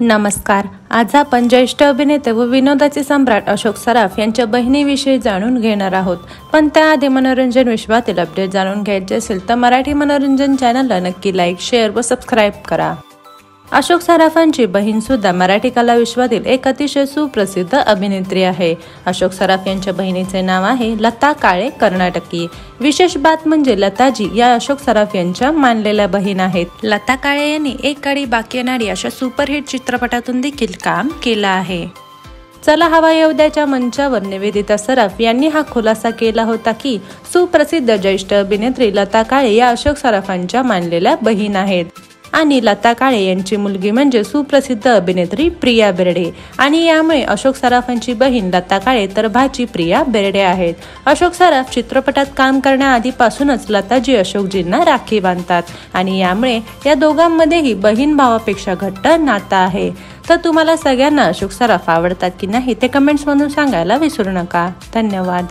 नमस्कार. आज आपण ज्येष्ठ अभिनेते व विनोदाचे सम्राट अशोक सराफ यांच्या बहिणीविषयी जाणून घेणार आहोत. पण त्याआधी मनोरंजन विश्वातील अपडेट जाणून घ्यायचे असेल तर मराठी मनोरंजन चॅनलला नक्की लाईक शेअर व सबस्क्राईब करा. अशोक सराफांची बहीण सुद्धा मराठी कला विश्वातील एक अतिशय सुप्रसिद्ध अभिनेत्री आहे. अशोक सराफ यांच्या बहिणीचे नाव आहे लता काळे कर्नाटकी. विशेष बात म्हणजे लताजी या अशोक सराफ यांच्या मानलेल्या बहीण आहेत. लता काळे यांनी एक काळी बाकी नाडी अशा सुपरहिट चित्रपटातून देखील काम केलं आहे. चला हवा येऊ मंचावर निवेदिता सराफ यांनी हा खुलासा केला होता की सुप्रसिद्ध ज्येष्ठ अभिनेत्री लता काळे या अशोक सराफांच्या मानलेल्या बहीण आहेत. आणि लता काळे यांची मुलगी म्हणजे सुप्रसिद्ध अभिनेत्री प्रिया बेर्डे. आणि यामुळे अशोक सराफांची बहीण लता काळे तर भाची प्रिया बेर्डे आहेत. अशोक सराफ चित्रपटात काम करण्याआधीपासूनच लताजी अशोकजींना राखी बांधतात. आणि यामुळे या दोघांमध्येही बहीण भावापेक्षा घट्ट नातं आहे. तर तुम्हाला सगळ्यांना अशोक सराफ आवडतात की नाही ते कमेंट्समधून सांगायला विसरू नका. धन्यवाद.